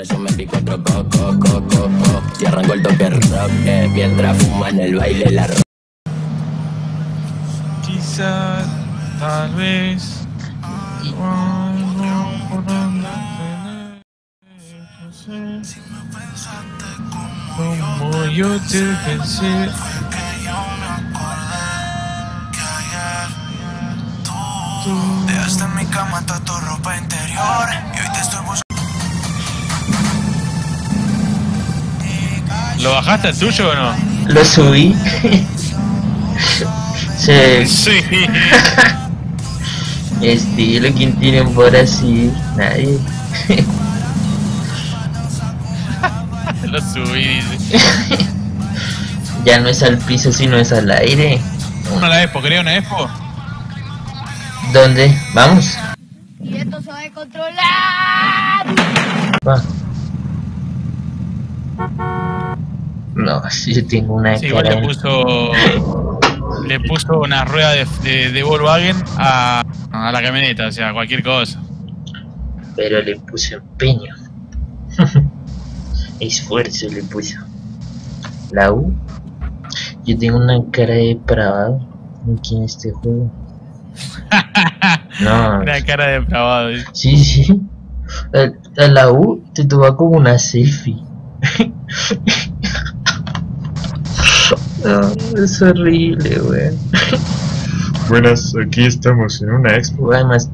eso me pico otro coco, coco, coco. Y arranco el toque rock, eh, mientras fuma en el baile la rock. Quizás, tal vez. Como yo te pensé. Dejaste en mi cama toda tu ropa interior y hoy te estoy buscando. ¿Lo bajaste el tuyo o no? Lo subí. Se Sí. estilo, ¿quién tiene por así? Nadie. Lo subí, dice. Ya no es al piso, sino es al aire. ¿Una la Expo? ¿Quería una Expo? ¿Dónde? Vamos. Y esto se va a descontrolar. Va. No, si yo tengo una Sí, igual le puso. Le puso una rueda de, de, de Volkswagen a, a la camioneta, o sea, cualquier cosa. Pero le puse empeño. Esfuerzo le puso. La U. Yo tengo una cara de depravado aquí en este juego. No, Una cara de depravado. sí, sí. A, a la U te toma como una selfie. No, es horrible, weón. Buenas, aquí estamos en una expo. Además,